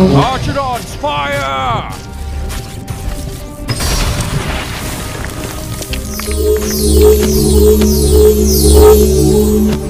Archidons, fire! That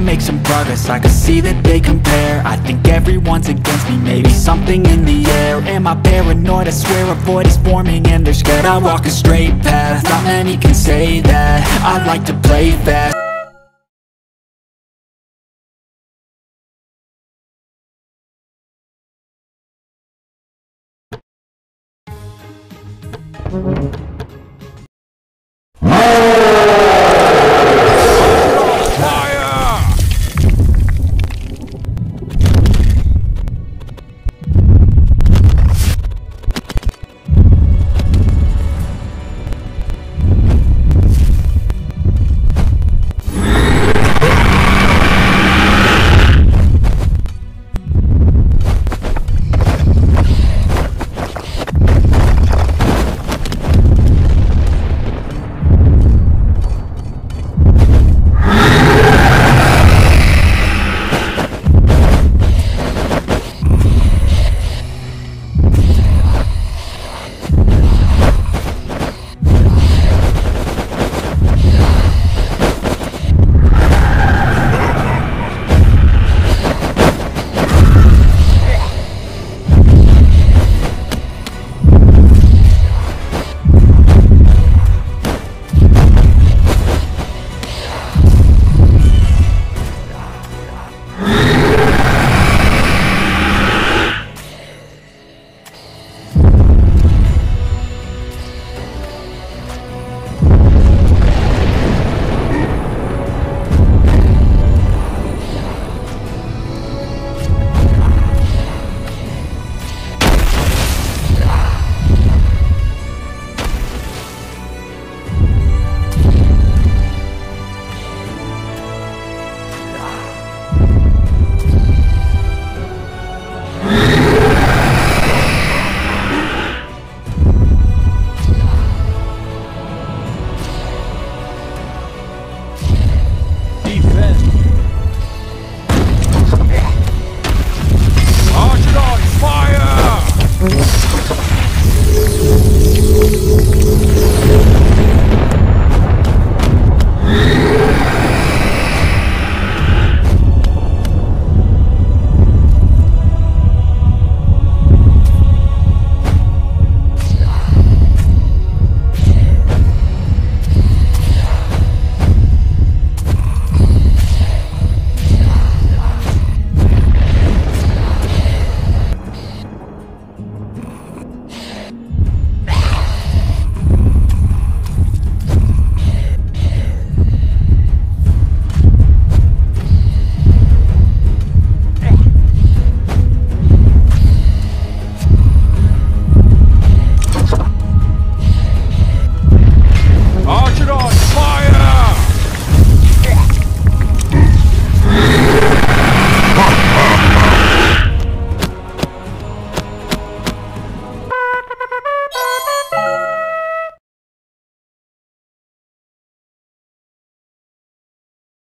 make some progress, I can see that they compare. I think everyone's against me, maybe something in the air. Am I paranoid? I swear a void is forming and they're scared. I walk a straight path, not many can say that. I like to play fast Thank